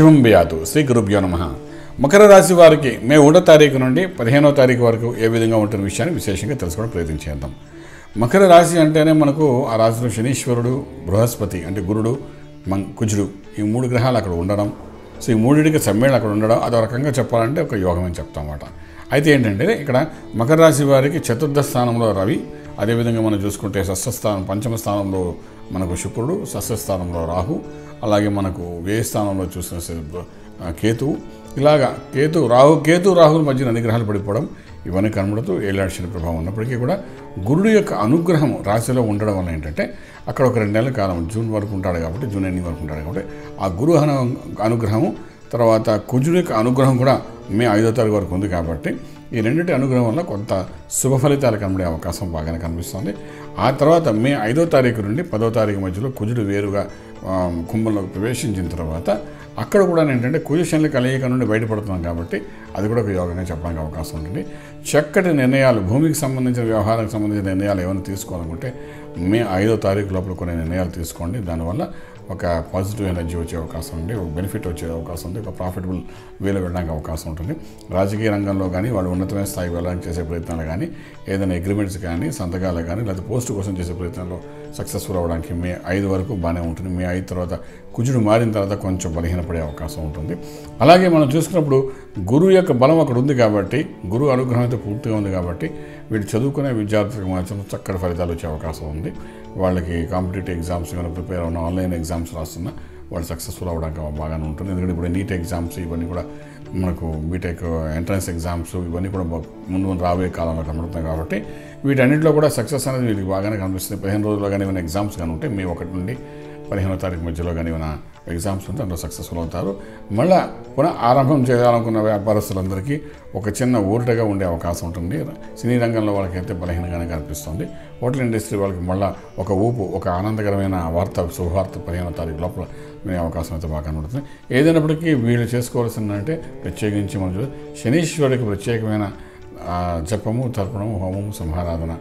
శివం బియాదు. శ్రీ గురుభ్యో నమ. మకర రాశి వారికి మే ఒకటో తారీఖు నుండి పదిహేనో తారీఖు వరకు ఏ విధంగా ఉంటున్న విషయాన్ని విశేషంగా తెలుసుకోవడం ప్రయత్నం చేద్దాం. మకర రాశి అంటేనే మనకు ఆ రాశిలో శనీశ్వరుడు బృహస్పతి అంటే గురుడు మం కుజుడు ఈ మూడు గ్రహాలు అక్కడ ఉండడం. సో ఈ మూడింటికి సమ్మేళనం అక్కడ ఉండడం. అదో రకంగా చెప్పాలంటే ఒక యోగం అని చెప్తాం అన్నమాట అయితే ఏంటంటే ఇక్కడ మకర రాశి వారికి చతుర్థ స్థానంలో రవి అదేవిధంగా మనం చూసుకుంటే షష్ఠస్థానం పంచమ స్థానంలో మనకు శుక్రుడు సస్యస్థానంలో రాహు అలాగే మనకు వ్యయ స్థానంలో చూసిన కేతువు ఇలాగా కేతు రాహు కేతు రాహుల మధ్య అనుగ్రహాలు పడిపోవడం ఇవన్నీ కనబడుతూ ఏలాడు శని ప్రభావం ఉన్నప్పటికీ కూడా గురుడు యొక్క అనుగ్రహం రాశిలో ఉండడం వల్ల ఏంటంటే అక్కడ ఒక రెండు నెలల కాలం జూన్ వరకు ఉంటాడు కాబట్టి జూన్ ఎండింగ్ వరకు ఉంటాడు కాబట్టి ఆ గురు అను తర్వాత కుజుడు యొక్క అనుగ్రహం కూడా మే ఐదో తారీఖు వరకు ఉంది కాబట్టి ఈ రెండింటి అనుగ్రహం వల్ల కొంత శుభ ఫలితాలు కనబడే అవకాశం బాగానే కనిపిస్తుంది. ఆ తర్వాత మే ఐదో తారీఖు నుండి పదో తారీఖు మధ్యలో కుజుడు వేరుగా కుంభంలోకి ప్రవేశించిన తర్వాత అక్కడ కూడా ఏంటంటే కుజు కలయిక నుండి బయటపడుతున్నాం కాబట్టి అది కూడా ఒక యోగంగా చెప్పడానికి అవకాశం ఉంటుంది. చక్కటి నిర్ణయాలు భూమికి సంబంధించిన వ్యవహారానికి సంబంధించిన నిర్ణయాలు ఏమైనా తీసుకోవాలనుకుంటే మే ఐదో తారీఖు లోపల కొన్ని నిర్ణయాలు తీసుకోండి. దానివల్ల ఒక పాజిటివ్ ఎనర్జీ వచ్చే అవకాశం ఉంది ఒక బెనిఫిట్ వచ్చే అవకాశం ఉంది ఒక ప్రాఫిటబుల్ వేలో వెళ్ళడానికి అవకాశం ఉంటుంది. రాజకీయ రంగంలో కానీ వాళ్ళు ఉన్నతమైన స్థాయికి వెళ్ళడానికి చేసే ప్రయత్నాలు కానీ ఏదైనా అగ్రిమెంట్స్ కానీ సంతకాలు కానీ లేదా పోస్ట్ కోసం చేసే ప్రయత్నంలో సక్సెస్ఫుల్ అవ్వడానికి మే ఐదు వరకు బాగానే ఉంటుంది. మే ఐదు తర్వాత కుజుడు మారిన తర్వాత కొంచెం బలహీనపడే అవకాశం ఉంటుంది. అలాగే మనం చూసుకున్నప్పుడు గురువు యొక్క బలం అక్కడ ఉంది కాబట్టి గురువు అనుగ్రహం అయితే పూర్తిగా ఉంది కాబట్టి వీళ్ళు చదువుకునే విద్యార్థులకు మాత్రం చక్కటి ఫలితాలు వచ్చే అవకాశం ఉంది. వాళ్ళకి కాంపిటేటివ్ ఎగ్జామ్స్ ఏమైనా ప్రిపేర్ అవున ఆన్లైన్ ఎగ్జామ్స్ రాస్తున్నా వాళ్ళు సక్సెస్ఫుల్ అవ్వడానికి బాగానే ఉంటుంది. ఎందుకంటే ఇప్పుడు నీట్ ఎగ్జామ్స్ ఇవన్నీ కూడా మనకు బీటెక్ ఎంట్రన్స్ ఎగ్జామ్స్ ఇవన్నీ కూడా ముందు ముందు రాబోయే కాలంలో కనబడుతున్నాయి కాబట్టి వీటన్నిటిలో కూడా సక్సెస్ అనేది వీళ్ళకి బాగానే కనిపిస్తుంది. పదిహేను రోజుల్లో కానీ ఏమైనా ఎగ్జామ్స్ కానీ ఉంటే మీ ఒకటి నుండి పదిహేనో తారీఖు మధ్యలో కానీ ఏమైనా ఎగ్జామ్స్ ఉంటే అందులో సక్సెస్ఫుల్ అవుతారు. మళ్ళీ పునః ఆరంభం చేయాలనుకున్న వ్యాపారస్తులందరికీ ఒక చిన్న ఊరటగా ఉండే అవకాశం ఉంటుంది. సినీ రంగంలో వాళ్ళకైతే బలహీనంగానే కనిపిస్తుంది. హోటల్ ఇండస్ట్రీ వాళ్ళకి మళ్ళీ ఒక ఊపు ఒక ఆనందకరమైన వార్త శుభవార్త పదిహేనో తారీఖు లోపల వినే అవకాశం అయితే బాగా కనబడుతుంది. ఏదైనప్పటికీ వీళ్ళు చేసుకోవాల్సింది అంటే ప్రత్యేకించి మనం శనీశ్వరుడికి ప్రత్యేకమైన జపము తర్పణము హోమము సంహారాధన.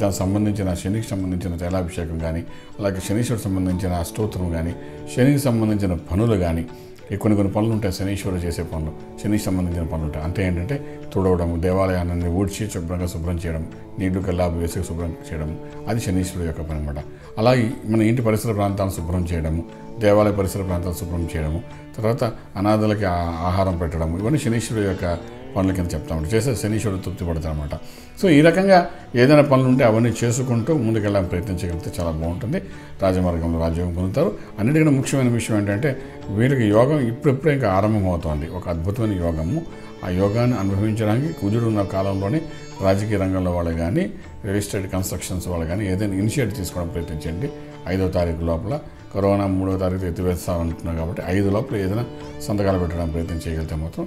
దానికి సంబంధించిన శనికి సంబంధించిన తైలాభిషేకం కానీ అలాగే శనీశ్వరుడు సంబంధించిన స్తోత్రం కానీ శనికి సంబంధించిన పనులు కానీ ఈ కొన్ని కొన్ని పనులు ఉంటాయి శనీశ్వరుడు చేసే పనులు శనికి సంబంధించిన పనులు ఉంటాయి. అంటే ఏంటంటే తుడవడం దేవాలయాన్ని ఊడ్చి శుభ్రంగా శుభ్రం చేయడం నీళ్ళు కల్లాపు వేసి శుభ్రం చేయడం అది శనీశ్వరుడు యొక్క పని అనమాట అలాగే మన ఇంటి పరిసర ప్రాంతాలను శుభ్రం చేయడము దేవాలయ పరిసర ప్రాంతాలు శుభ్రం చేయడము తర్వాత అనాథలకి ఆహారం పెట్టడం ఇవన్నీ శనీశ్వరుడు యొక్క పనుల కింద చెప్తాము చేసే శనీశ్వరుడు తృప్తి పడతారనమాట సో ఈ రకంగా ఏదైనా పనులు ఉంటే అవన్నీ చేసుకుంటూ ముందుకెళ్ళాలని ప్రయత్నం చేయగలిగితే చాలా బాగుంటుంది. రాజమార్గంలో రాజ్యోగం పొందుతారు. అన్నిటికన్నా ముఖ్యమైన విషయం ఏంటంటే వీళ్ళకి యోగం ఇప్పుడిప్పుడే ఇంకా ఆరంభమవుతోంది. ఒక అద్భుతమైన యోగము. ఆ యోగాన్ని అనుభవించడానికి కుజుడు ఉన్న కాలంలోనే రాజకీయ రంగంలో వాళ్ళు కానీ రియల్ ఎస్టేట్ కన్స్ట్రక్షన్స్ వాళ్ళు కానీ ఏదైనా ఇనిషియేట్ తీసుకోవడం ప్రయత్నించండి ఐదో తారీఖు లోపల కరోనా మూడో తారీఖు ఎత్తివేస్తామంటున్నాం కాబట్టి ఐదు లోపల ఏదైనా సంతకాలు పెట్టడం ప్రయత్నం చేయగలిగితే మాత్రం